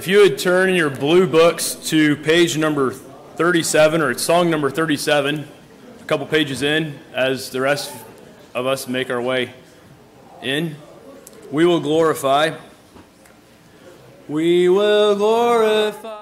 If you would turn your blue books to page number 37, or it's song number 37, a couple pages in, as the rest of us make our way in, we will glorify. We will glorify.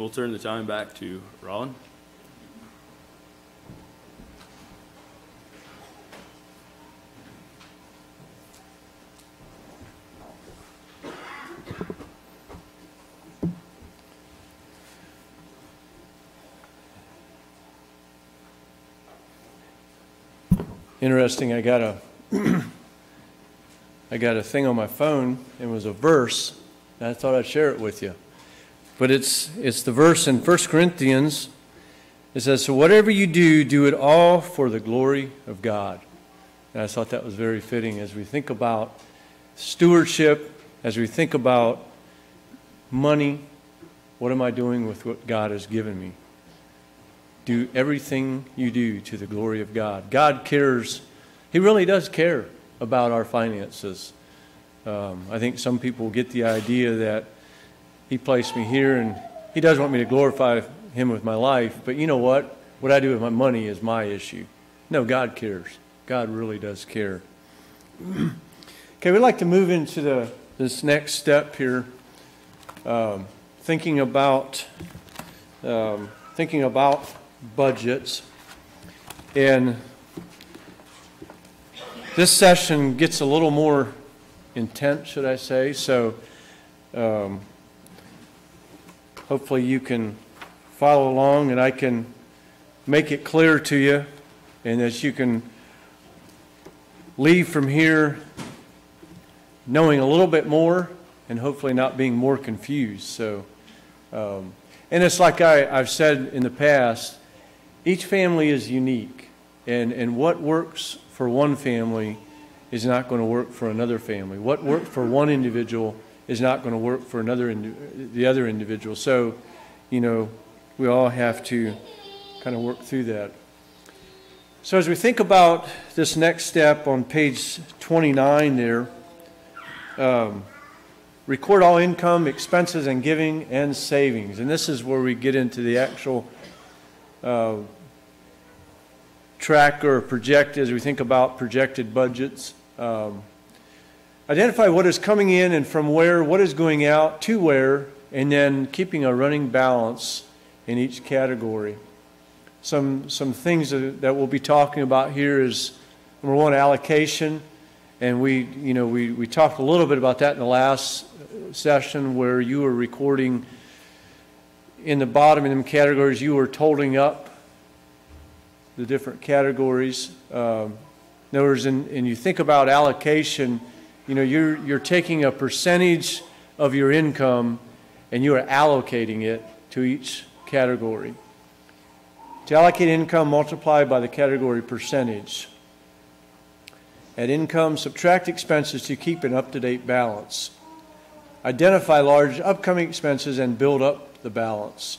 We'll turn the time back to Rollin. Interesting, I got a, I got a thing on my phone, it was a verse, and I thought I'd share it with you. But it's, it's the verse in 1 Corinthians. It says, So whatever you do, do it all for the glory of God. And I thought that was very fitting as we think about stewardship, as we think about money. What am I doing with what God has given me? Do everything you do to the glory of God. God cares, He really does care about our finances. Um, I think some people get the idea that he placed me here, and He does want me to glorify Him with my life. But you know what? What I do with my money is my issue. No, God cares. God really does care. okay, we'd like to move into the this next step here, um, thinking about um, thinking about budgets, and this session gets a little more intense, should I say? So. Um, hopefully you can follow along and I can make it clear to you and that you can leave from here knowing a little bit more and hopefully not being more confused. So, um, and it's like I, I've said in the past, each family is unique, and, and what works for one family is not going to work for another family. What worked for one individual is not going to work for another the other individual. So, you know, we all have to kind of work through that. So as we think about this next step on page 29 there, um, record all income, expenses, and giving and savings. And this is where we get into the actual uh, track or project as we think about projected budgets. Um, Identify what is coming in and from where, what is going out to where, and then keeping a running balance in each category. Some, some things that, we'll be talking about here is number one, allocation. And we, you know, we, we talked a little bit about that in the last session where you were recording in the bottom in them categories, you were totaling up the different categories. Um, in other words, and you think about allocation, you know, you're, you're taking a percentage of your income and you are allocating it to each category. To allocate income, multiply by the category percentage. At income, subtract expenses to keep an up-to-date balance. Identify large upcoming expenses and build up the balance.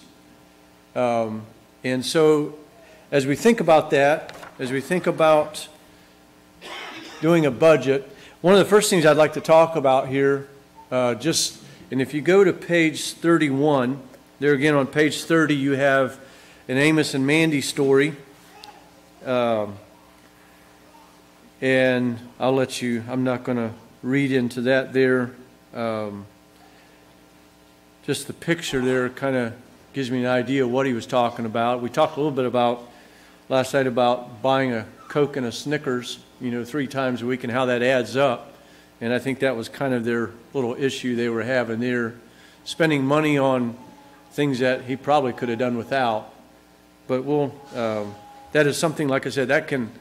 Um, and so as we think about that, as we think about doing a budget, one of the first things I'd like to talk about here, uh, just, and if you go to page 31, there again on page 30, you have an Amos and Mandy story. Um, and I'll let you, I'm not going to read into that there. Um, just the picture there kind of gives me an idea of what he was talking about. We talked a little bit about last night about buying a Coke and a Snickers, you know, three times a week and how that adds up. And I think that was kind of their little issue they were having. They're spending money on things that he probably could have done without. But we'll, um, that is something, like I said, that can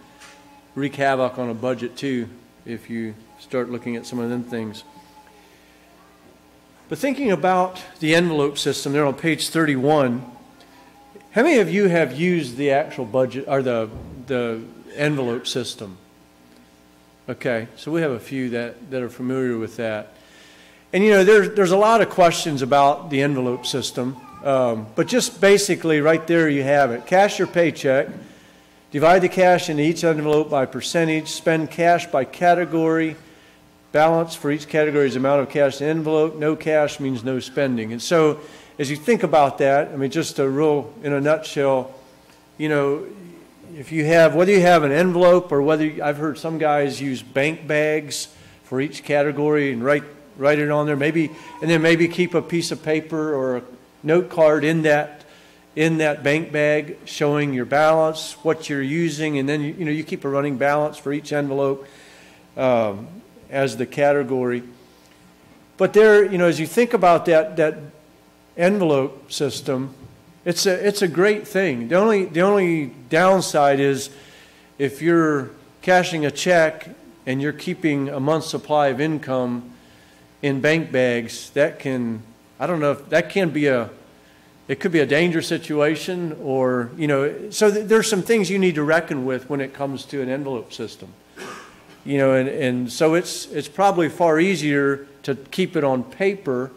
wreak havoc on a budget too if you start looking at some of them things. But thinking about the envelope system there on page 31, how many of you have used the actual budget or the, the envelope system? Okay, so we have a few that, that are familiar with that. And you know, there's, there's a lot of questions about the envelope system. Um, but just basically, right there you have it. Cash your paycheck. Divide the cash into each envelope by percentage. Spend cash by category. Balance for each category is amount of cash in envelope. No cash means no spending. And so, as you think about that, I mean, just a real, in a nutshell, you know, if you have, whether you have an envelope or whether, I've heard some guys use bank bags for each category and write, write it on there, maybe, and then maybe keep a piece of paper or a note card in that in that bank bag showing your balance, what you're using, and then you, you know you keep a running balance for each envelope um, as the category. But there, you know, as you think about that that envelope system, it's a it's a great thing. The only the only downside is if you're cashing a check and you're keeping a month's supply of income in bank bags, that can I don't know if that can be a, it could be a dangerous situation or, you know, so th- there's some things you need to reckon with when it comes to an envelope system. You know, and, and so it's, it's probably far easier to keep it on paper,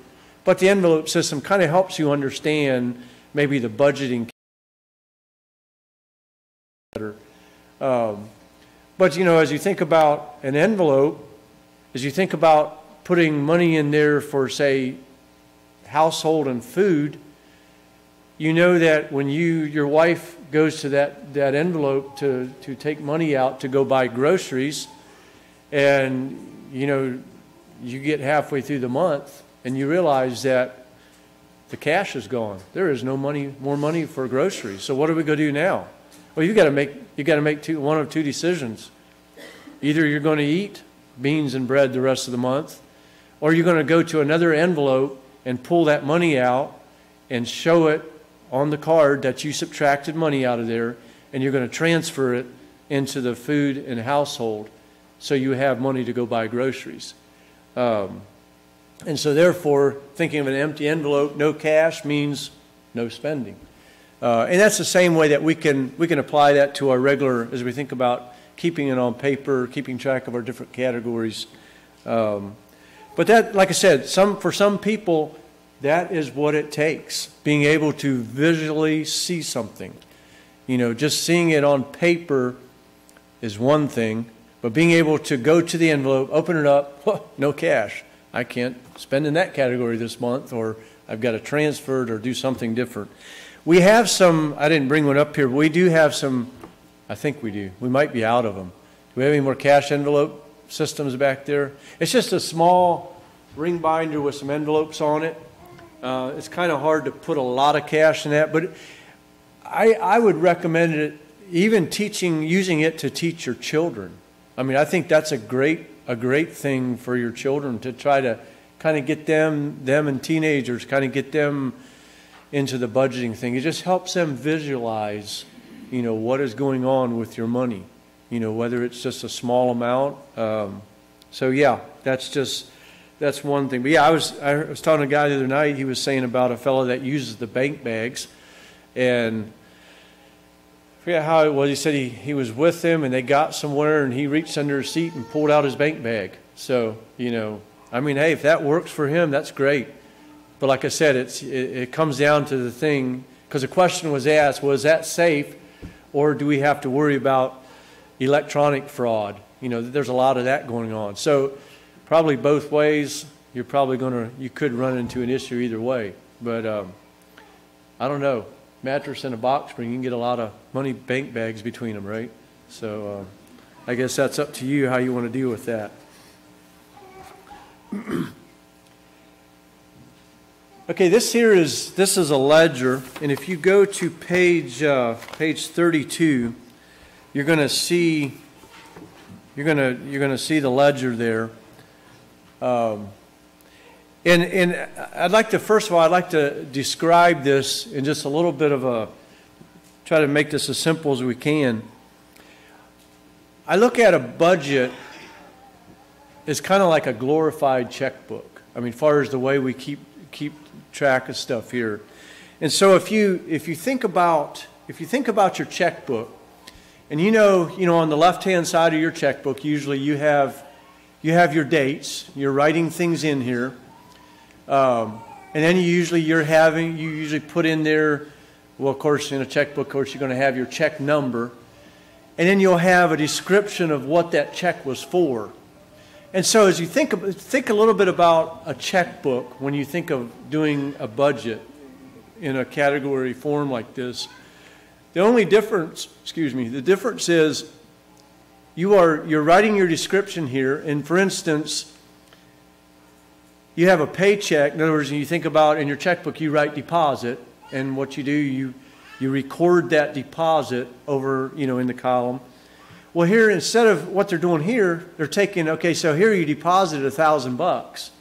but the envelope system kind of helps you understand maybe the budgeting better. Um, but, you know, as you think about an envelope, as you think about putting money in there for, say, household and food, you know that when you your wife goes to that, that envelope to, to take money out to go buy groceries and you know you get halfway through the month and you realize that the cash is gone. There is no money more money for groceries. So what are we going to do now? Well, you got to make you got to make two, one of two decisions. Either you're going to eat beans and bread the rest of the month, or you're going to go to another envelope and pull that money out and show it on the card that you subtracted money out of there and you're going to transfer it into the food and household so you have money to go buy groceries. Um, and so, therefore, thinking of an empty envelope, no cash means no spending. Uh, and that's the same way that we can, we can apply that to our regular, as we think about keeping it on paper, keeping track of our different categories. Um, but that, like I said, some, for some people, that is what it takes. Being able to visually see something. You know, just seeing it on paper is one thing, but being able to go to the envelope, open it up, no cash. I can't spend in that category this month, or I've got to transfer it or do something different. We have some, I didn't bring one up here, but we do have some, I think we do. We might be out of them. Do we have any more cash envelope systems back there? It's just a small ring binder with some envelopes on it. Uh, it's kind of hard to put a lot of cash in that, but I, I would recommend it, even teaching, using it to teach your children. I mean, I think that's a great, a great thing for your children to try to kind of get them, them and teenagers, kind of get them into the budgeting thing. It just helps them visualize, you know, what is going on with your money. You know, whether it's just a small amount. Um, so yeah, that's just that's one thing. But yeah, I was I was talking to a guy the other night. He was saying about a fellow that uses the bank bags, and forget how it was. He said he, he was with them and they got somewhere and he reached under his seat and pulled out his bank bag. So, you know, I mean, hey, if that works for him, that's great. But like I said, it's, it, it comes down to the thing, because the question was asked, was that safe or do we have to worry about electronic fraud? You know, there's a lot of that going on. So probably both ways, you're probably going to, you could run into an issue either way. But um, I don't know mattress and a box spring, you can get a lot of money bank bags between them, right? So uh, I guess that's up to you how you want to deal with that. okay, this here is this is a ledger, and if you go to page uh, page 32, you're going to see you're going to you're going to see the ledger there. Um, and, and I'd like to, first of all, I'd like to describe this in just a little bit of a, try to make this as simple as we can. I look at a budget as kind of like a glorified checkbook. I mean, far as the way we keep, keep track of stuff here. And so if you, if you think about, if you think about your checkbook, and you know, you know, on the left-hand side of your checkbook, usually you have, you have your dates. You're writing things in here. Um, and then you usually you're having you usually put in there, well, of course, in a checkbook, of course, you're going to have your check number, and then you'll have a description of what that check was for. And so, as you think think a little bit about a checkbook when you think of doing a budget in a category form like this, the only difference, excuse me, the difference is you are you're writing your description here, and for instance you have a paycheck. In other words, you think about in your checkbook, you write deposit, and what you do, you you record that deposit over, you know, in the column. Well, here instead of what they're doing here, they're taking okay. So here you deposited a thousand bucks.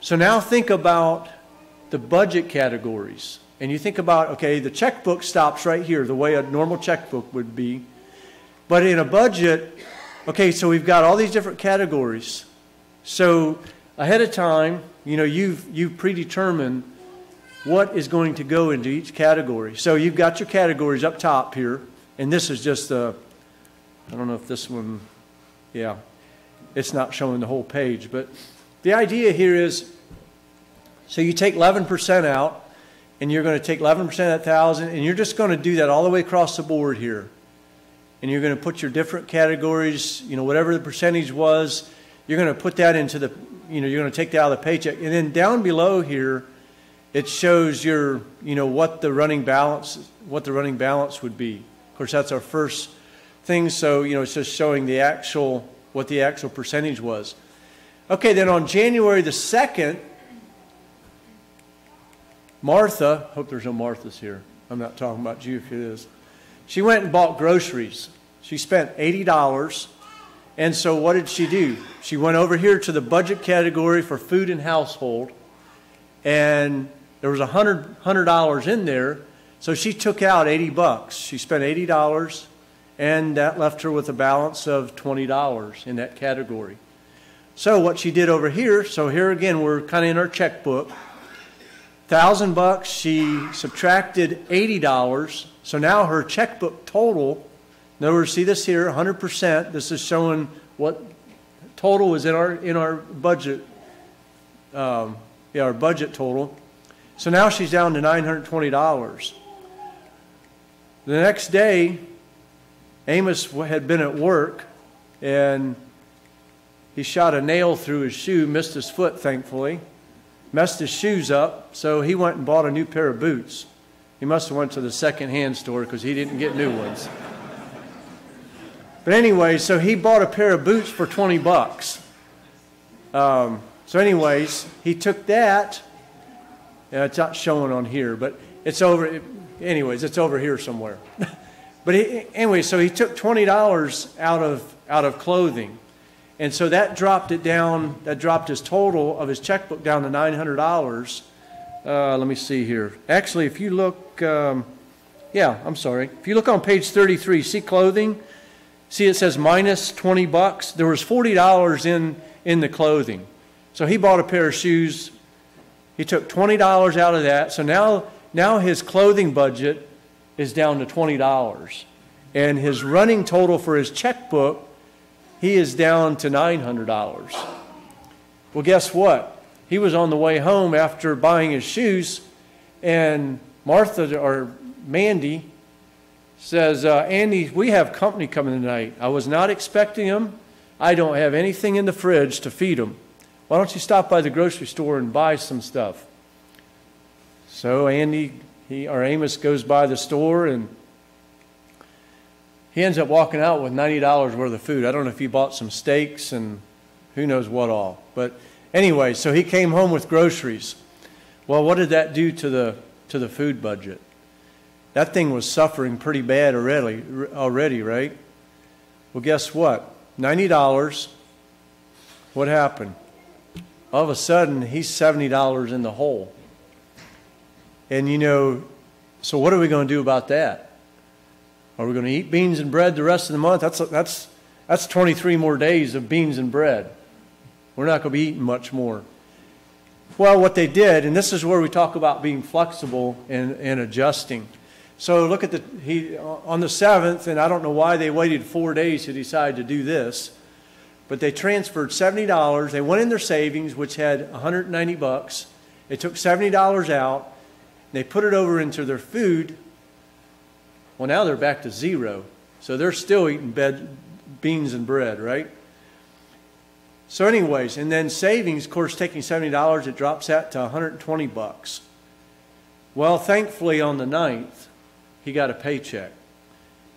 So now think about the budget categories, and you think about okay, the checkbook stops right here, the way a normal checkbook would be, but in a budget, okay, so we've got all these different categories. So ahead of time, you know, you've, you've predetermined what is going to go into each category. So you've got your categories up top here, and this is just the, I don't know if this one, yeah, it's not showing the whole page, but the idea here is, so you take 11% out, and you're going to take 11% of that thousand, and you're just going to do that all the way across the board here. And you're going to put your different categories, you know, whatever the percentage was, you're going to put that into the you know, you're going to take that out of the paycheck. And then down below here, it shows your, you know, what the running balance, what the running balance would be. Of course, that's our first thing. So, you know, it's just showing the actual, what the actual percentage was. Okay, then on January the 2nd, Martha, hope there's no Marthas here. I'm not talking about you if it is. She went and bought groceries. She spent $80 and so what did she do? She went over here to the budget category for food and household, and there was a hundred hundred dollars in there. So she took out eighty bucks. She spent eighty dollars, and that left her with a balance of twenty dollars in that category. So what she did over here, so here again we're kind of in our checkbook. Thousand bucks. She subtracted eighty dollars. So now her checkbook total in other words, see this here, 100%. This is showing what total was in our in our budget. Um, yeah, our budget total. So now she's down to $920. The next day, Amos had been at work and he shot a nail through his shoe, missed his foot, thankfully, messed his shoes up, so he went and bought a new pair of boots. He must have went to the second-hand store because he didn't get new ones. But anyway, so he bought a pair of boots for 20 bucks. Um, so, anyways, he took that. Yeah, it's not showing on here, but it's over. Anyways, it's over here somewhere. but he, anyway, so he took twenty dollars out of out of clothing, and so that dropped it down. That dropped his total of his checkbook down to nine hundred dollars. uh, let me see here. Actually, if you look, um, yeah, I'm sorry. If you look on page 33, see clothing? See it says minus 20 bucks? There was $40 in, in the clothing. So he bought a pair of shoes. He took $20 out of that. So now, now his clothing budget is down to $20. And his running total for his checkbook, he is down to $900. Well, guess what? He was on the way home after buying his shoes, and Martha or Mandy says, uh, Andy, we have company coming tonight. I was not expecting them. I don't have anything in the fridge to feed them. Why don't you stop by the grocery store and buy some stuff? So Andy, he, or Amos goes by the store and he ends up walking out with $90 worth of food. I don't know if he bought some steaks and who knows what all. But anyway, so he came home with groceries. Well, what did that do to the, to the food budget? That thing was suffering pretty bad already, already, right? Well, guess what? $90. What happened? All of a sudden, he's $70 in the hole. And you know, so what are we going to do about that? Are we going to eat beans and bread the rest of the month? That's, that's, that's 23 more days of beans and bread. We're not going to be eating much more. Well, what they did, and this is where we talk about being flexible and, and adjusting. So look at the, he, on the seventh, and I don't know why they waited four days to decide to do this, but they transferred $70. They went in their savings, which had 190 bucks. They took $70 out. They put it over into their food. Well, now they're back to zero. So they're still eating bed, beans and bread, right? So, anyways, and then savings, of course, taking $70, it drops that to 120 bucks. Well, thankfully, on the 9th, he got a paycheck.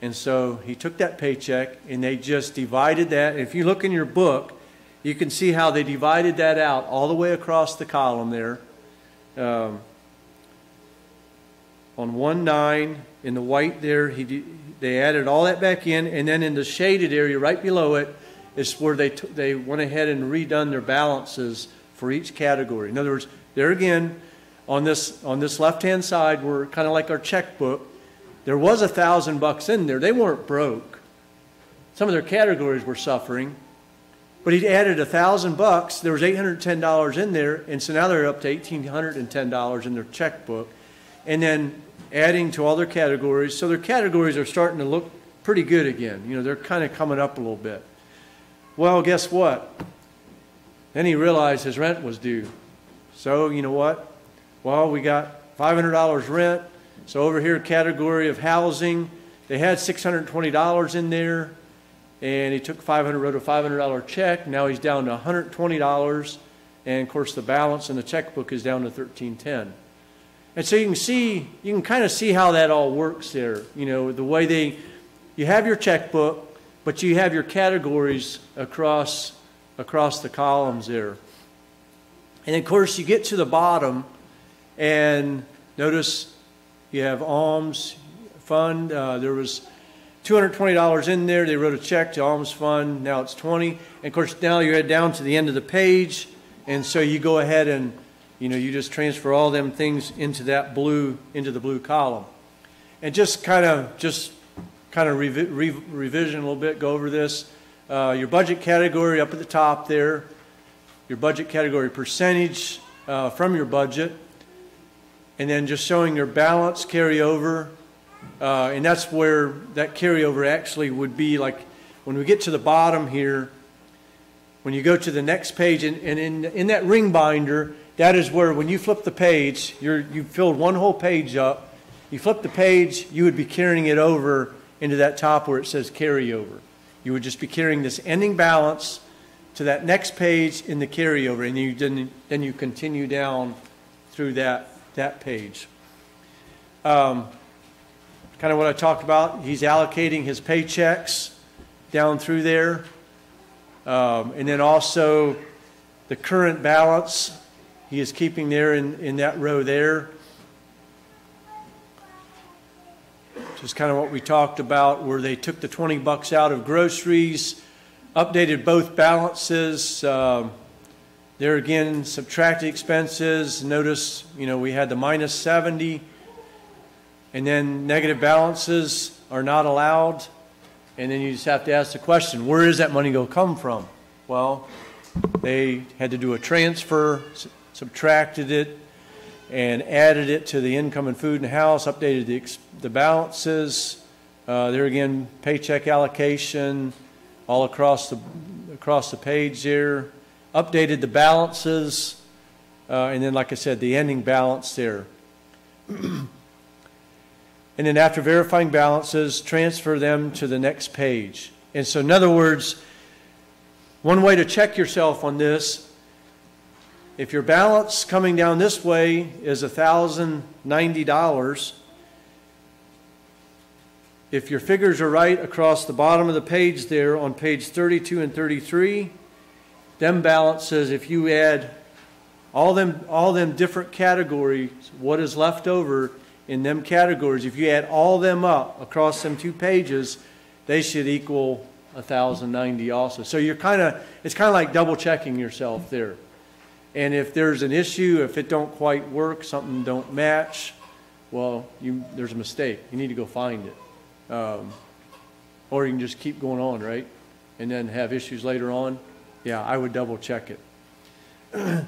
And so he took that paycheck and they just divided that. If you look in your book, you can see how they divided that out all the way across the column there. Um, on 1 9, in the white there, he, they added all that back in. And then in the shaded area right below it, is where they, they went ahead and redone their balances for each category. In other words, there again, on this, on this left hand side, we're kind of like our checkbook. There was a thousand bucks in there. They weren't broke. Some of their categories were suffering. But he'd added a thousand bucks. There was $810 in there, and so now they're up to $1,810 in their checkbook. And then adding to all their categories. So their categories are starting to look pretty good again. You know, they're kind of coming up a little bit. Well, guess what? Then he realized his rent was due. So, you know what? Well, we got $500 rent. So, over here, category of housing, they had $620 in there, and he took 500 wrote a $500 check. Now he's down to $120, and of course, the balance in the checkbook is down to 1310. And so you can see, you can kind of see how that all works there. You know, the way they, you have your checkbook, but you have your categories across, across the columns there. And of course, you get to the bottom, and notice you have alms fund. Uh, there was $220 in there. They wrote a check to alms fund. Now it's 20. And of course, now you head down to the end of the page, and so you go ahead and you know you just transfer all them things into that blue into the blue column, and just kind of just kind of re revision a little bit, go over this. Uh, your budget category up at the top there, your budget category percentage uh, from your budget, and then just showing your balance carryover. Uh, and that's where that carryover actually would be like when we get to the bottom here, when you go to the next page, and, and in, in that ring binder, that is where when you flip the page, you're, you've filled one whole page up. You flip the page, you would be carrying it over into that top where it says carryover. You would just be carrying this ending balance to that next page in the carryover, and you then, then you continue down through that, that page. Um, kind of what I talked about, he's allocating his paychecks down through there. Um, and then also the current balance he is keeping there in, in that row there. Just kind of what we talked about, where they took the 20 bucks out of groceries, updated both balances. Um, There again, subtracted expenses. Notice, you know, we had the minus 70, and then negative balances are not allowed. And then you just have to ask the question where is that money going to come from? Well, they had to do a transfer, subtracted it, and added it to the income and food and house, updated the, the balances. Uh, there again, paycheck allocation all across the, across the page there. Updated the balances, uh, and then, like I said, the ending balance there. and then after verifying balances, transfer them to the next page. And so, in other words, one way to check yourself on this if your balance coming down this way is $1,090, if your figures are right across the bottom of the page there on page 32 and 33, them balances, if you add all them, all them different categories, what is left over in them categories, if you add all them up across them two pages, they should equal 1,090 also. So you're kind of, it's kind of like double checking yourself there. And if there's an issue, if it don't quite work, something don't match, well, you, there's a mistake. You need to go find it. Um, or you can just keep going on, right? And then have issues later on. Yeah, I would double check it.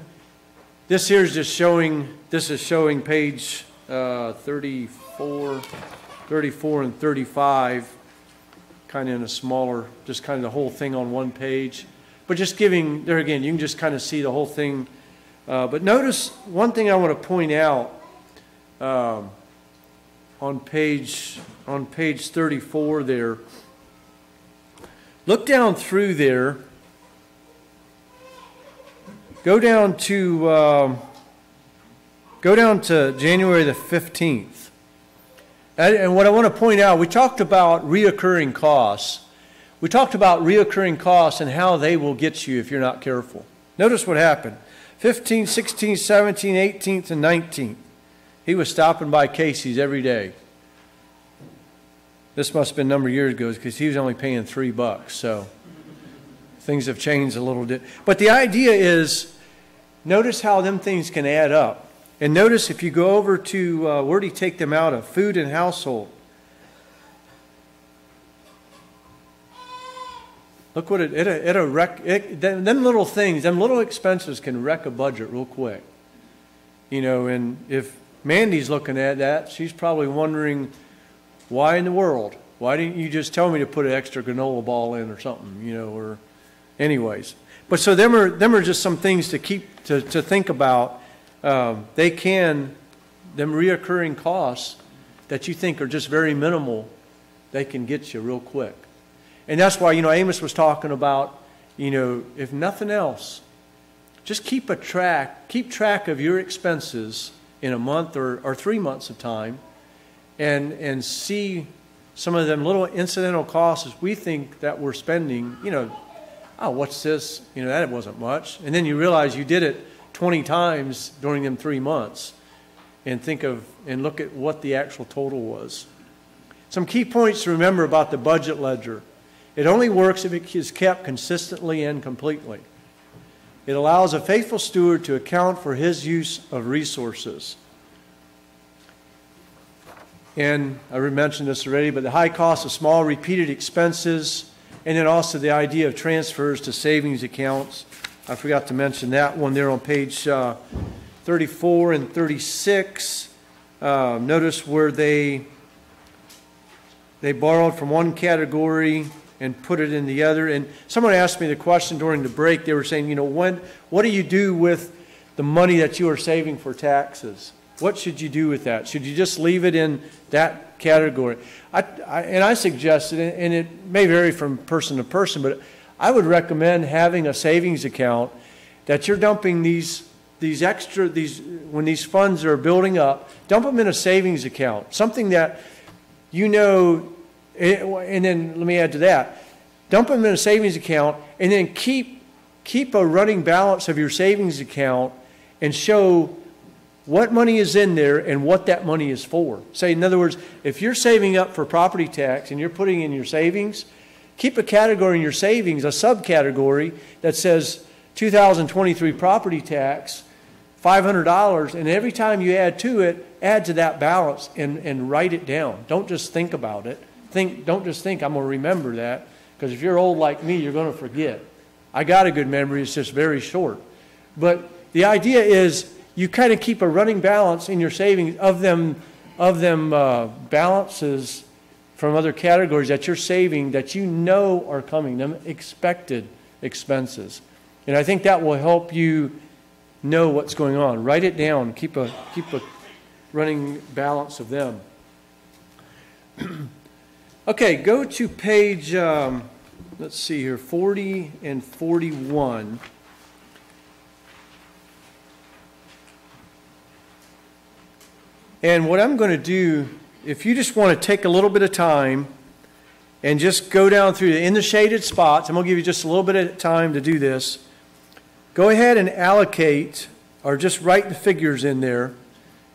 this here is just showing, this is showing page uh, 34, 34 and 35, kind of in a smaller, just kind of the whole thing on one page. But just giving, there again, you can just kind of see the whole thing uh, but notice one thing I want to point out um, on page on page 34 there. Look down through there. Go down to um, go down to January the 15th. And, and what I want to point out, we talked about reoccurring costs. We talked about reoccurring costs and how they will get you if you're not careful. Notice what happened. 15th, 16th, 17th, 18th, and 19th. He was stopping by Casey's every day. This must have been a number of years ago because he was only paying three bucks. So things have changed a little bit. But the idea is notice how them things can add up. And notice if you go over to uh, where do you take them out of? Food and household. Look what it, it, it, a wreck, it, them, them little things, them little expenses can wreck a budget real quick. You know, and if Mandy's looking at that, she's probably wondering, why in the world? Why didn't you just tell me to put an extra granola ball in or something, you know, or anyways. But so them are, them are just some things to keep, to, to think about. Um, they can, them reoccurring costs that you think are just very minimal, they can get you real quick. And that's why, you know, Amos was talking about, you know, if nothing else, just keep a track, keep track of your expenses in a month or, or three months of time and, and see some of them little incidental costs we think that we're spending, you know, oh, what's this? You know, that it wasn't much. And then you realize you did it 20 times during them three months and think of and look at what the actual total was. Some key points to remember about the budget ledger. It only works if it is kept consistently and completely. It allows a faithful steward to account for his use of resources. And I mentioned this already, but the high cost of small repeated expenses, and then also the idea of transfers to savings accounts. I forgot to mention that one there on page uh, 34 and 36. Uh, notice where they they borrowed from one category and put it in the other. And someone asked me the question during the break. They were saying, you know, when, what do you do with the money that you are saving for taxes? What should you do with that? Should you just leave it in that category? I, I, and I suggested, and it may vary from person to person, but I would recommend having a savings account that you're dumping these these extra these when these funds are building up, dump them in a savings account, something that you know Eh, and then let me add to that dump them in a savings account and then keep, keep a running balance of your savings account and show what money is in there and what that money is for. Say, in other words, if you're saving up for property tax and you're putting in your savings, keep a category in your savings, a subcategory that says 2023 property tax, $500, and every time you add to it, add to that balance and, and write it down. Don't just think about it. Think, don't just think, I'm going to remember that, because if you're old like me, you're going to forget. I got a good memory, it's just very short. But the idea is you kind of keep a running balance in your savings of them, of them uh, balances from other categories that you're saving that you know are coming, them expected expenses. And I think that will help you know what's going on. Write it down. Keep a, keep a running balance of them. okay, go to page, um, let's see here, 40 and 41. And what I'm going to do, if you just want to take a little bit of time and just go down through in the shaded spots, I'm going to give you just a little bit of time to do this. Go ahead and allocate or just write the figures in there.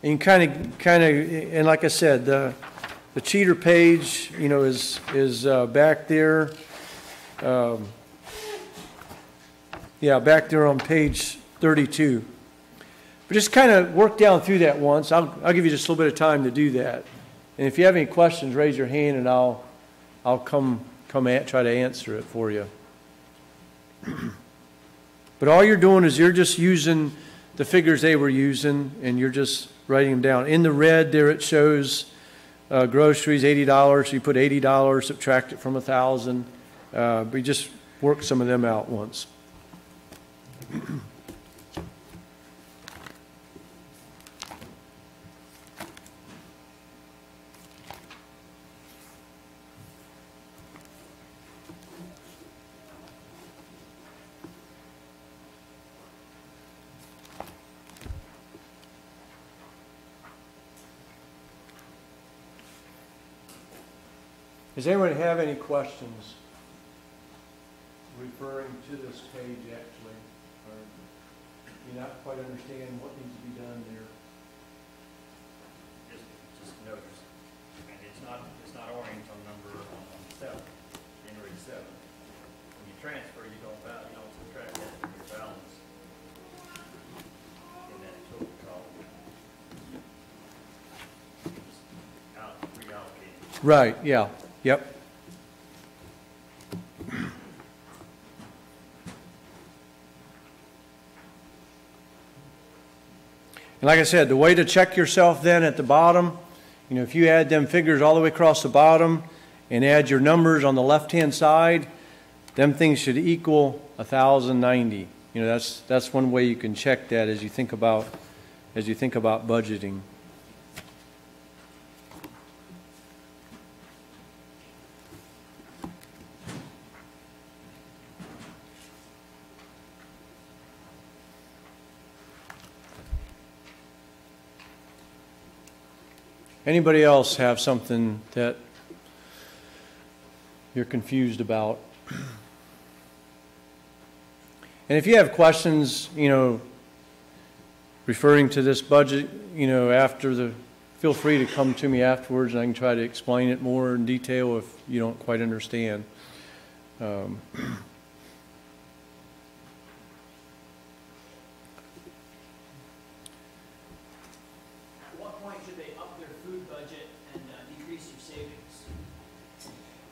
And kind of, kind of, and like I said, the, the cheater page, you know, is, is uh, back there. Um, yeah, back there on page 32. But just kind of work down through that once. I'll, I'll give you just a little bit of time to do that. And if you have any questions, raise your hand and I'll, I'll come, come at, try to answer it for you. but all you're doing is you're just using the figures they were using and you're just writing them down. In the red there it shows uh, groceries, $80. You put $80, subtract it from 1000 uh, We just work some of them out once. Does anyone have any questions referring to this page actually? Or you not quite understand what needs to be done there? Just, just notice, and it's not, it's not oriented on number seven, January seven. When you transfer, you don't val, you don't subtract that from your balance in that total column. Out, reallocate. Right, yeah, yep. And like I said, the way to check yourself then at the bottom, you know, if you add them figures all the way across the bottom and add your numbers on the left-hand side, them things should equal 1,090. You know, that's, that's one way you can check that as you think about, as you think about budgeting. Anybody else have something that you're confused about? And if you have questions, you know, referring to this budget, you know, after the, feel free to come to me afterwards and I can try to explain it more in detail if you don't quite understand. Um, At what point should they up their food budget and uh, decrease their savings?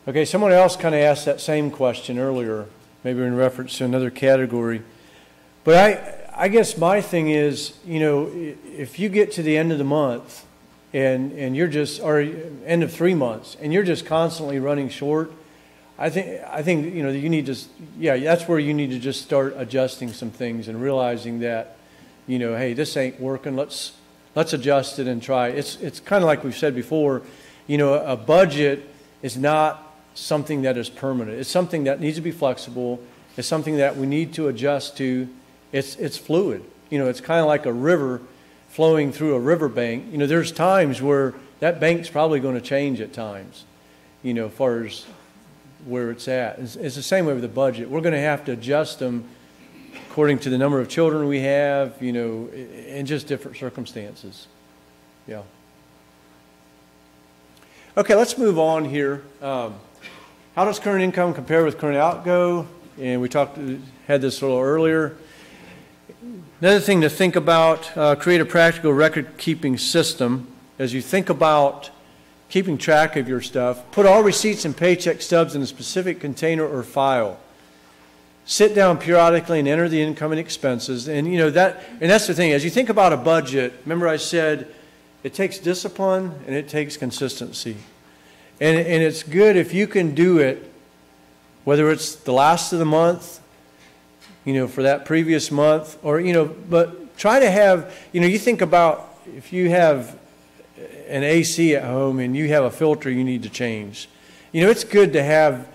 Okay, someone else kind of asked that same question earlier, maybe in reference to another category. But I, I guess my thing is, you know, if you get to the end of the month and, and you're just, or end of three months, and you're just constantly running short, I think, I think, you know, you need to, yeah, that's where you need to just start adjusting some things and realizing that, you know, hey, this ain't working, let's, let's adjust it and try. It's, it's kind of like we've said before, you know, a budget is not something that is permanent. It's something that needs to be flexible. It's something that we need to adjust to. It's, it's fluid. You know, it's kind of like a river flowing through a riverbank. You know, there's times where that bank's probably going to change at times, you know, as far as where it's at. It's, it's the same way with the budget. We're going to have to adjust them according to the number of children we have, you know, in just different circumstances. Yeah. Okay, let's move on here. Um, how does current income compare with current outgo? And we talked, had this a little earlier. Another thing to think about, uh, create a practical record-keeping system. As you think about keeping track of your stuff, put all receipts and paycheck stubs in a specific container or file. Sit down periodically and enter the income and expenses. And you know that and that's the thing, as you think about a budget, remember I said it takes discipline and it takes consistency. And, and it's good if you can do it, whether it's the last of the month, you know, for that previous month, or, you know, but try to have, you know, you think about if you have an AC at home and you have a filter you need to change. You know, it's good to have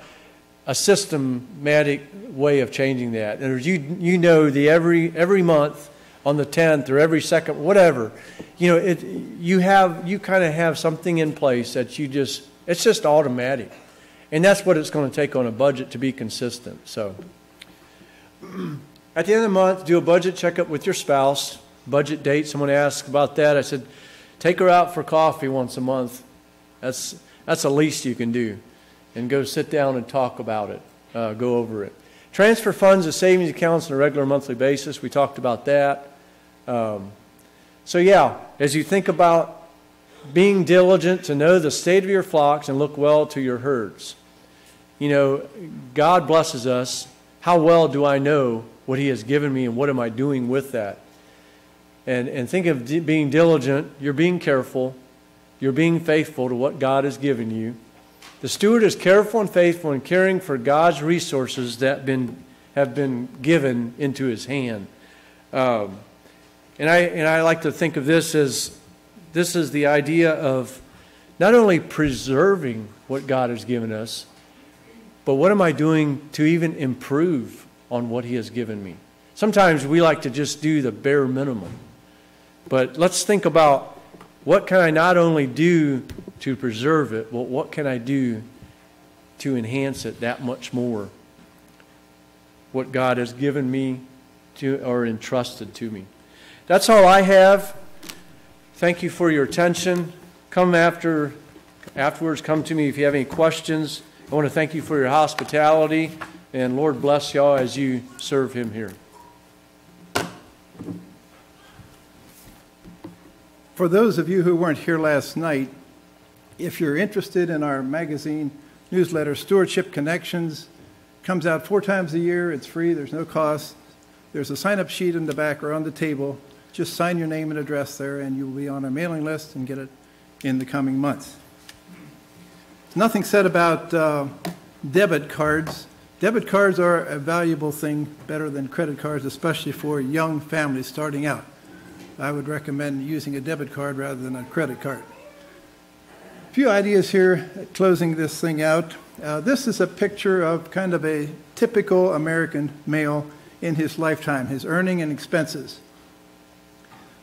a systematic way of changing that. And you, you know the every, every month on the 10th or every second, whatever, you know, it, you have, you kind of have something in place that you just, it's just automatic. And that's what it's going to take on a budget to be consistent. So at the end of the month, do a budget checkup with your spouse, budget date. Someone asked about that. I said, take her out for coffee once a month. That's, that's the least you can do. And go sit down and talk about it, uh, go over it. Transfer funds to savings accounts on a regular monthly basis. We talked about that. Um, so, yeah, as you think about being diligent to know the state of your flocks and look well to your herds. You know, God blesses us. How well do I know what He has given me and what am I doing with that? And, and think of d- being diligent. You're being careful. You're being faithful to what God has given you. The steward is careful and faithful in caring for God's resources that been, have been given into his hand. Um, and I, and I like to think of this as this is the idea of not only preserving what God has given us, but what am I doing to even improve on what He has given me? Sometimes we like to just do the bare minimum. But let's think about what can I not only do to preserve it, but what can I do to enhance it that much more? What God has given me to or entrusted to me. That's all I have. Thank you for your attention. Come after afterwards, come to me if you have any questions. I want to thank you for your hospitality, and Lord bless y'all as you serve him here. For those of you who weren't here last night, if you're interested in our magazine newsletter, Stewardship Connections, comes out four times a year. It's free. There's no cost. There's a sign-up sheet in the back or on the table. Just sign your name and address there, and you'll be on our mailing list and get it in the coming months. Nothing said about uh, debit cards. Debit cards are a valuable thing, better than credit cards, especially for young families starting out. I would recommend using a debit card rather than a credit card. A few ideas here, closing this thing out. Uh, this is a picture of kind of a typical American male in his lifetime, his earning and expenses.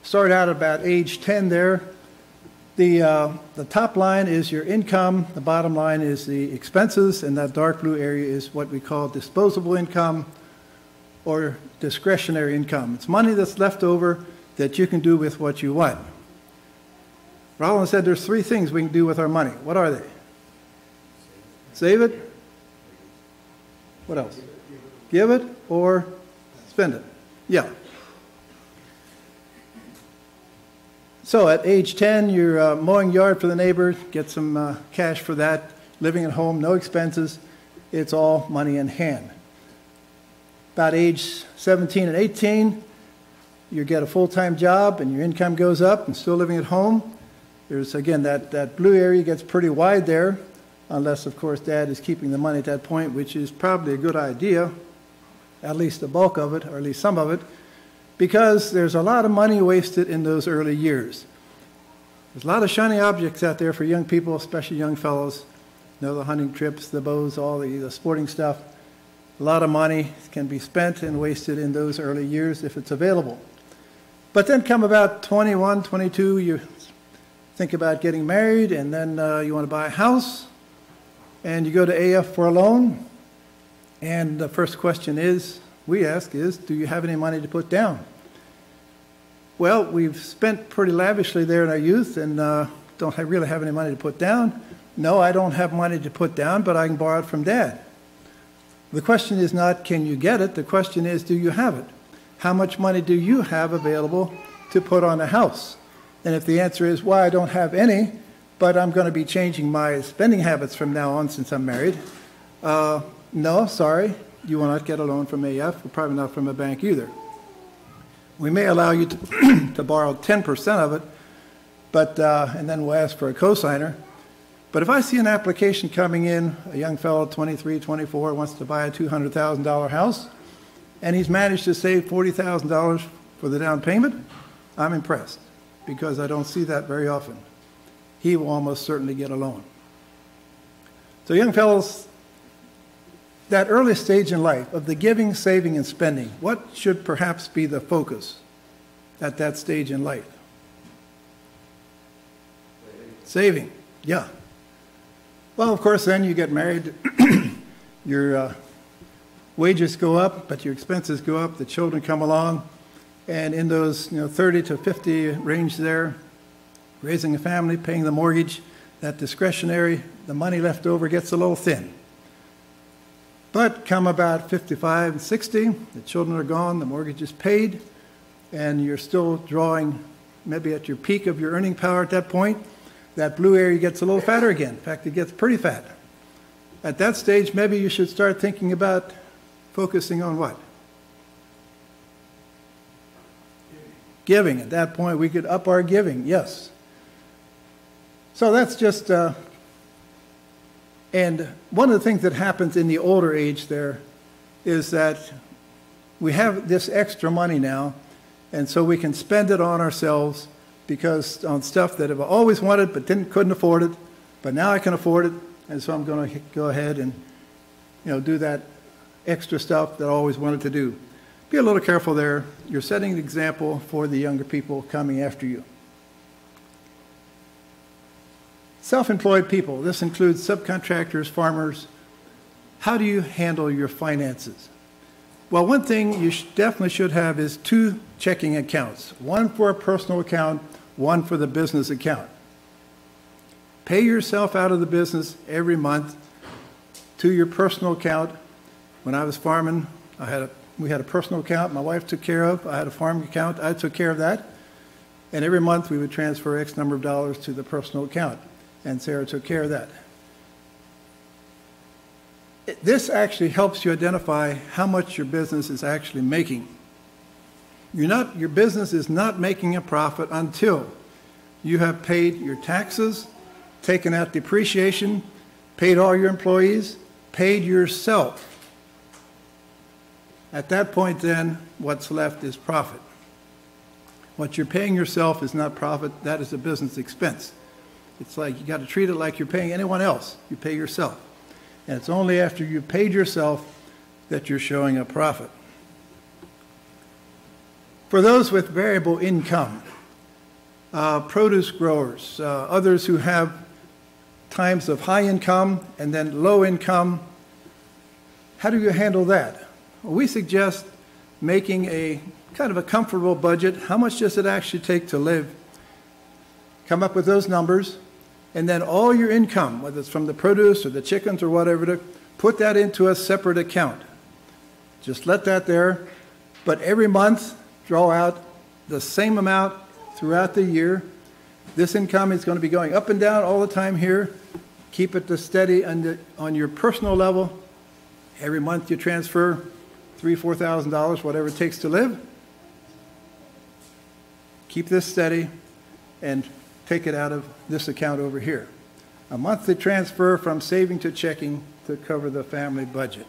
Start out about age 10 there. The, uh, the top line is your income, the bottom line is the expenses, and that dark blue area is what we call disposable income or discretionary income. It's money that's left over that you can do with what you want. Rollins said there's three things we can do with our money. What are they? Save it? What else? Give it or spend it? Yeah. So at age 10, you're uh, mowing yard for the neighbor, get some uh, cash for that, living at home, no expenses. It's all money in hand. About age 17 and 18, you get a full-time job and your income goes up and still living at home. There's, again, that, that blue area gets pretty wide there, unless, of course, dad is keeping the money at that point, which is probably a good idea, at least the bulk of it, or at least some of it because there's a lot of money wasted in those early years. There's a lot of shiny objects out there for young people, especially young fellows. You know, the hunting trips, the bows, all the, the sporting stuff. A lot of money can be spent and wasted in those early years if it's available. But then come about 21, 22, you think about getting married, and then uh, you want to buy a house, and you go to AF for a loan. And the first question is, we ask is, do you have any money to put down? Well, we've spent pretty lavishly there in our youth and uh, don't have, really have any money to put down. No, I don't have money to put down, but I can borrow it from dad. The question is not, can you get it? The question is, do you have it? How much money do you have available to put on a house? And if the answer is, well, I don't have any, but I'm going to be changing my spending habits from now on since I'm married, uh, no, sorry, you will not get a loan from AF, probably not from a bank either. We may allow you to, to borrow 10% of it, but, uh, and then we'll ask for a cosigner. But if I see an application coming in, a young fellow, 23, 24, wants to buy a $200,000 house, and he's managed to save $40,000 for the down payment, I'm impressed because I don't see that very often. He will almost certainly get a loan. So, young fellows, that early stage in life of the giving, saving, and spending, what should perhaps be the focus at that stage in life? Saving, yeah. Well, of course, then you get married, your uh, wages go up, but your expenses go up, the children come along, and in those you know, 30 to 50 range there, raising a family, paying the mortgage, that discretionary, the money left over gets a little thin. But come about 55 and 60, the children are gone, the mortgage is paid, and you're still drawing maybe at your peak of your earning power at that point. That blue area gets a little fatter again. In fact, it gets pretty fat. At that stage, maybe you should start thinking about focusing on what? Giving. At that point, we could up our giving, yes. So that's just uh, and one of the things that happens in the older age there is that we have this extra money now, and so we can spend it on ourselves because on stuff that I've always wanted but didn't couldn't afford it, but now I can afford it, and so I'm going to go ahead and you know do that extra stuff that I always wanted to do. Be a little careful there. You're setting an example for the younger people coming after you. Self-employed people, this includes subcontractors, farmers. How do you handle your finances? Well, one thing you sh definitely should have is two checking accounts, one for a personal account, one for the business account. Pay yourself out of the business every month to your personal account. When I was farming, I had a, we had a personal account my wife took care of. I had a farm account, I took care of that. And every month we would transfer X number of dollars to the personal account and Sarah took care of that. This actually helps you identify how much your business is actually making. You're not, your business is not making a profit until you have paid your taxes, taken out depreciation, paid all your employees, paid yourself. At that point, then, what's left is profit. What you're paying yourself is not profit, that is a business expense. It's like you got to treat it like you're paying anyone else. You pay yourself. And it's only after you've paid yourself that you're showing a profit. For those with variable income, uh, produce growers, uh, others who have times of high income and then low income, how do you handle that? Well, we suggest making a kind of a comfortable budget. How much does it actually take to live? Come up with those numbers and then all your income, whether it's from the produce or the chickens or whatever, to put that into a separate account. Just let that there, but every month draw out the same amount throughout the year. This income is going to be going up and down all the time here. Keep it steady on, the, on your personal level. Every month you transfer three, four thousand dollars, whatever it takes to live. Keep this steady and take it out of this account over here. A monthly transfer from saving to checking to cover the family budget.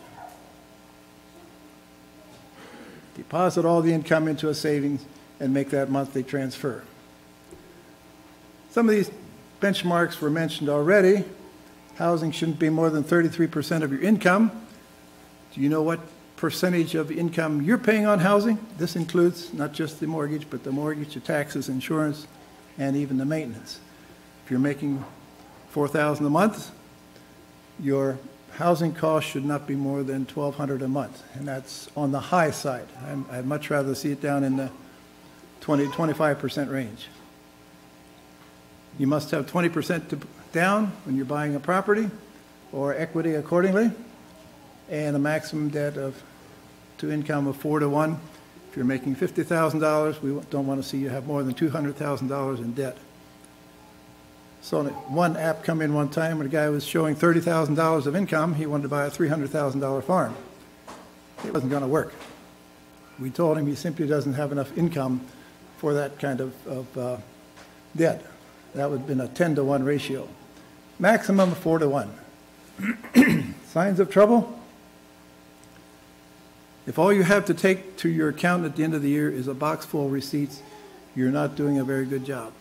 Deposit all the income into a savings and make that monthly transfer. Some of these benchmarks were mentioned already. Housing shouldn't be more than 33% of your income. Do you know what percentage of income you're paying on housing? This includes not just the mortgage, but the mortgage, the taxes, insurance, and even the maintenance. If you're making 4000 a month, your housing cost should not be more than 1200 a month, and that's on the high side. I'm, I'd much rather see it down in the 20, 25% range. You must have 20% down when you're buying a property or equity accordingly. and a maximum debt of, to income of four to one. If you're making $50,000, we don't want to see you have more than $200,000 in debt. So one app come in one time, and a guy was showing $30,000 of income, he wanted to buy a $300,000 farm. It wasn't going to work. We told him he simply doesn't have enough income for that kind of, of uh, debt. That would have been a 10 to 1 ratio. Maximum 4 to 1. Signs of trouble? If all you have to take to your accountant at the end of the year is a box full of receipts, you're not doing a very good job.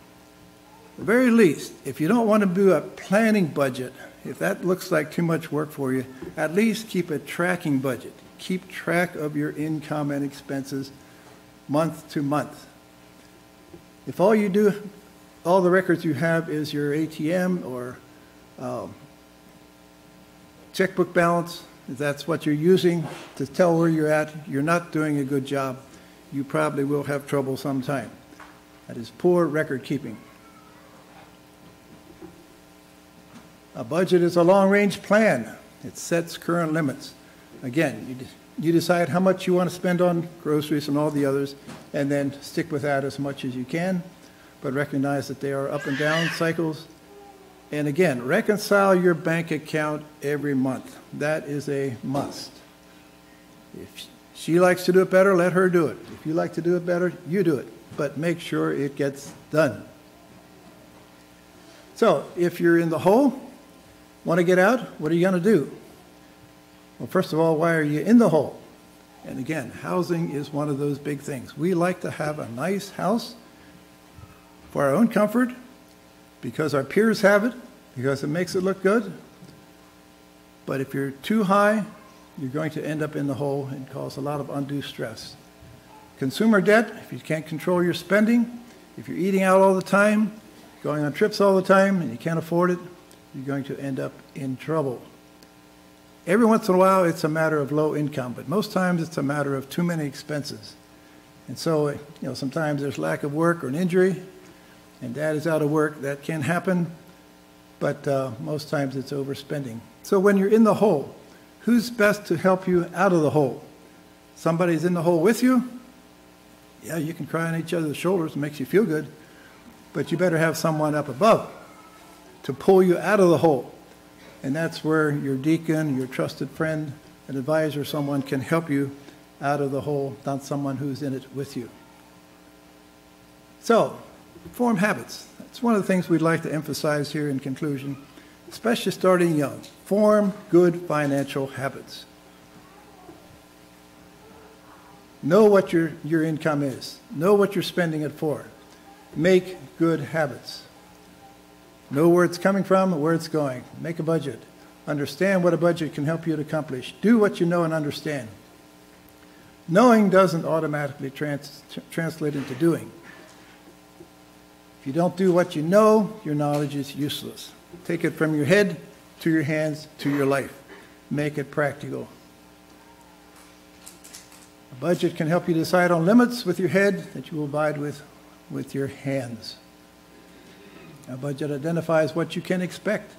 At the very least, if you don't want to do a planning budget, if that looks like too much work for you, at least keep a tracking budget. Keep track of your income and expenses month to month. If all you do, all the records you have is your ATM or um, checkbook balance, if that's what you're using to tell where you're at, you're not doing a good job. You probably will have trouble sometime. That is poor record keeping. A budget is a long-range plan. It sets current limits. Again, you, you decide how much you want to spend on groceries and all the others, and then stick with that as much as you can, but recognize that there are up and down cycles. And again, reconcile your bank account every month. That is a must. If she likes to do it better, let her do it. If you like to do it better, you do it. But make sure it gets done. So, if you're in the hole, want to get out, what are you going to do? Well, first of all, why are you in the hole? And again, housing is one of those big things. We like to have a nice house for our own comfort, because our peers have it, because it makes it look good. But if you're too high, you're going to end up in the hole and cause a lot of undue stress. Consumer debt, if you can't control your spending, if you're eating out all the time, going on trips all the time, and you can't afford it, you're going to end up in trouble. Every once in a while, it's a matter of low income, but most times it's a matter of too many expenses. And so, you know, sometimes there's lack of work or an injury, and dad is out of work. That can happen, but uh, most times it's overspending. So when you're in the hole, who's best to help you out of the hole? Somebody's in the hole with you? Yeah, you can cry on each other's shoulders, it makes you feel good, but you better have someone up above to pull you out of the hole. And that's where your deacon, your trusted friend, an advisor, someone can help you out of the hole, not someone who's in it with you. So, form habits. That's one of the things we'd like to emphasize here in conclusion, especially starting young. Form good financial habits. Know what your, your income is. Know what you're spending it for. Make good habits. Know where it's coming from and where it's going. Make a budget. Understand what a budget can help you to accomplish. Do what you know and understand. Knowing doesn't automatically trans translate into doing. If you don't do what you know, your knowledge is useless. Take it from your head to your hands to your life. Make it practical. A budget can help you decide on limits with your head that you will abide with with your hands. A budget identifies what you can expect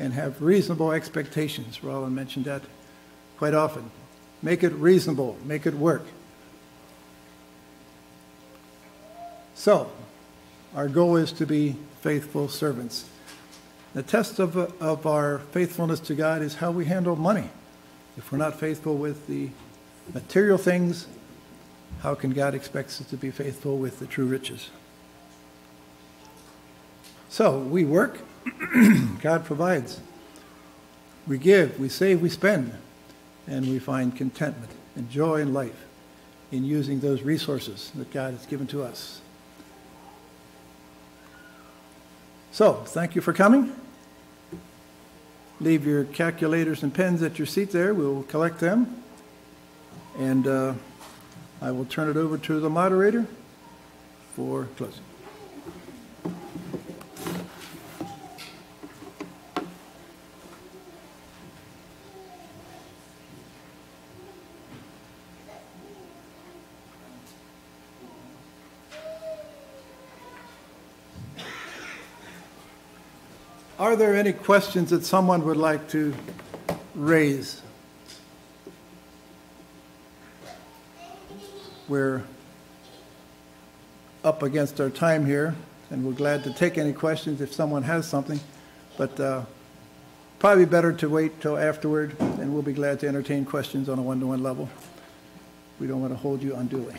and have reasonable expectations. Rollin mentioned that quite often. Make it reasonable, make it work. So, our goal is to be faithful servants. The test of, of our faithfulness to God is how we handle money. If we're not faithful with the material things, how can God expect us to be faithful with the true riches? So we work, God provides. We give, we save, we spend, and we find contentment and joy in life in using those resources that God has given to us. So, thank you for coming. Leave your calculators and pens at your seat there. We'll collect them. And uh, I will turn it over to the moderator for closing. Are there any questions that someone would like to raise? We're up against our time here, and we're glad to take any questions if someone has something, but uh, probably better to wait till afterward, and we'll be glad to entertain questions on a one-to-one -one level. We don't want to hold you unduly.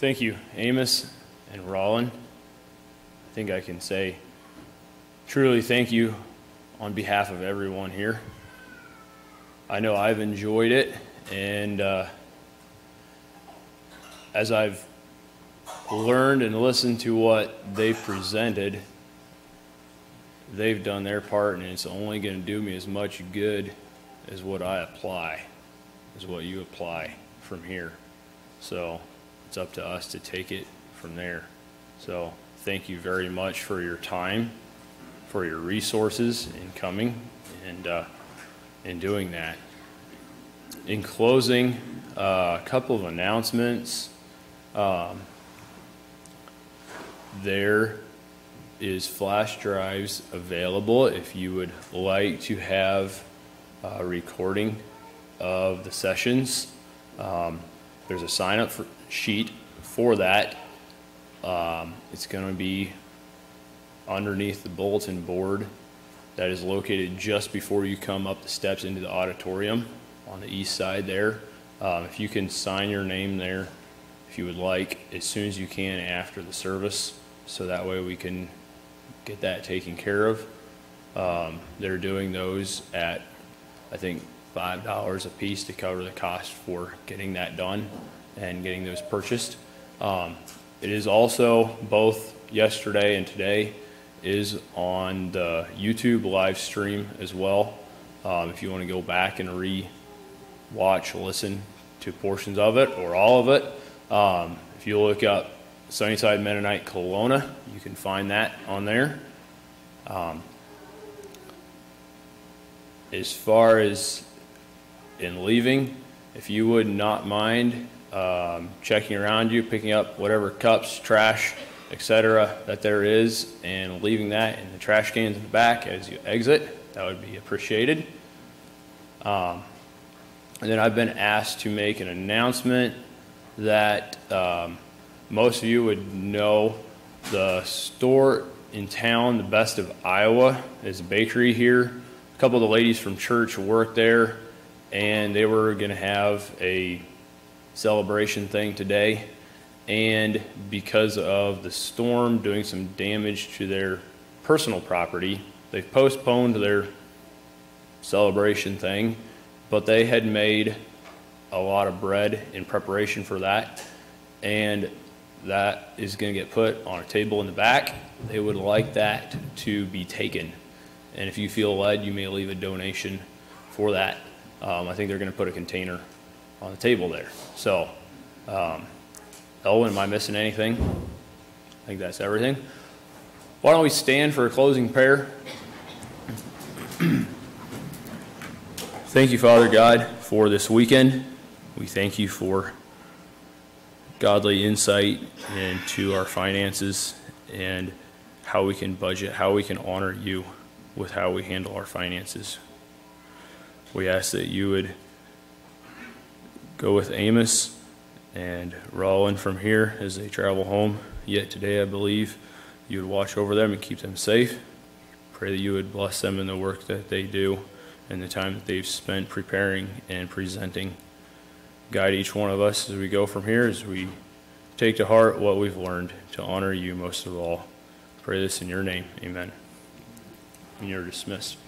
Thank you, Amos and Rollin. I think I can say truly thank you on behalf of everyone here. I know I've enjoyed it, and uh, as I've learned and listened to what they've presented, they've done their part, and it's only going to do me as much good as what I apply, as what you apply from here. So it's up to us to take it from there. So thank you very much for your time, for your resources in coming and uh, in doing that. In closing, uh, a couple of announcements. Um, there is flash drives available if you would like to have a recording of the sessions. Um, there's a sign up for, sheet for that. Um, it's going to be underneath the bulletin board that is located just before you come up the steps into the auditorium on the east side there. Um, if you can sign your name there, if you would like, as soon as you can after the service, so that way we can get that taken care of. Um, they're doing those at, I think, five dollars a piece to cover the cost for getting that done and getting those purchased. Um, it is also both yesterday and today is on the YouTube live stream as well. Um, if you want to go back and re-watch, listen to portions of it or all of it, um, if you look up Sunnyside Mennonite Kalona, you can find that on there. Um, as far as in leaving, if you would not mind um, checking around you, picking up whatever cups, trash, etc. that there is, and leaving that in the trash cans in the back as you exit, that would be appreciated. Um, and then I've been asked to make an announcement that um, most of you would know the store in town, the best of Iowa, is a bakery here. A couple of the ladies from church work there, and they were going to have a celebration thing today. And because of the storm doing some damage to their personal property, they've postponed their celebration thing, but they had made a lot of bread in preparation for that. And that is going to get put on a table in the back. They would like that to be taken. And if you feel led, you may leave a donation for that. Um, I think they're going to put a container on the table there. So, um, Elwin, am I missing anything? I think that's everything. Why don't we stand for a closing prayer? thank you, Father God, for this weekend. We thank you for godly insight into our finances and how we can budget, how we can honor you with how we handle our finances. We ask that you would go with Amos and Rollin from here as they travel home. Yet today, I believe you would watch over them and keep them safe. Pray that you would bless them in the work that they do and the time that they've spent preparing and presenting. Guide each one of us as we go from here, as we take to heart what we've learned to honor you most of all. Pray this in your name. Amen. And you're dismissed.